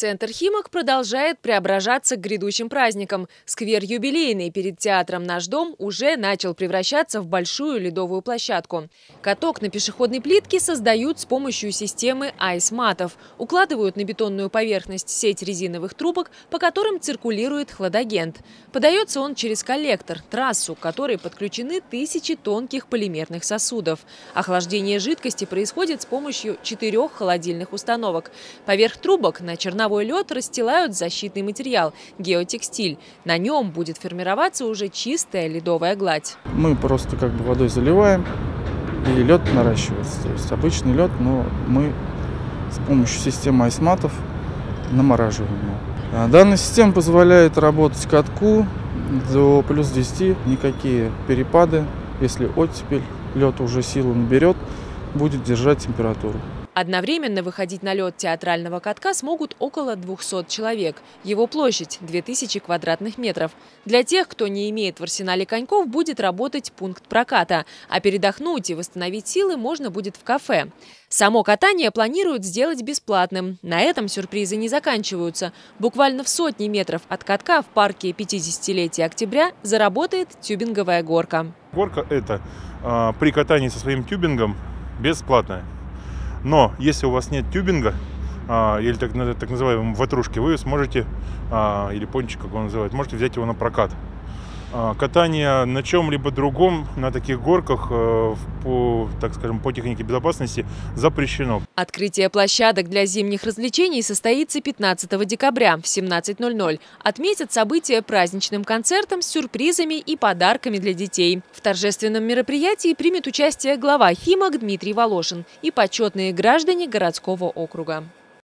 Центр «Химок» продолжает преображаться к грядущим праздникам. Сквер юбилейный перед театром «Наш дом» уже начал превращаться в большую ледовую площадку. Каток на пешеходной плитке создают с помощью системы айс-матов. Укладывают на бетонную поверхность сеть резиновых трубок, по которым циркулирует хладагент. Подается он через коллектор, трассу, к которой подключены тысячи тонких полимерных сосудов. Охлаждение жидкости происходит с помощью четырех холодильных установок. Поверх трубок на черном черновой лед расстилают защитный материал – геотекстиль. На нем будет формироваться уже чистая ледовая гладь. Мы просто как бы водой заливаем, и лед наращивается. То есть обычный лед, но мы с помощью системы айсматов намораживаем его. А данная система позволяет работать катку до плюс 10, никакие перепады, если оттепель, лед уже силу наберет, будет держать температуру. Одновременно выходить на лед театрального катка смогут около 200 человек. Его площадь – 2000 квадратных метров. Для тех, кто не имеет в арсенале коньков, будет работать пункт проката. А передохнуть и восстановить силы можно будет в кафе. Само катание планируют сделать бесплатным. На этом сюрпризы не заканчиваются. Буквально в сотни метров от катка в парке 50-летия октября заработает тюбинговая горка. Горка – это э, при катании со своим тюбингом бесплатная. Но если у вас нет тюбинга, а, или так, так называемой ватрушки, вы сможете, а, или пончик, как он называет, можете взять его на прокат. А, катание на чем-либо другом на таких горках э, по, так скажем, по технике безопасности запрещено. Открытие площадок для зимних развлечений состоится 15 декабря в 17.00. Отметят событие праздничным концертом с сюрпризами и подарками для детей. В торжественном мероприятии примет участие глава Химок Дмитрий Волошин и почетные граждане городского округа.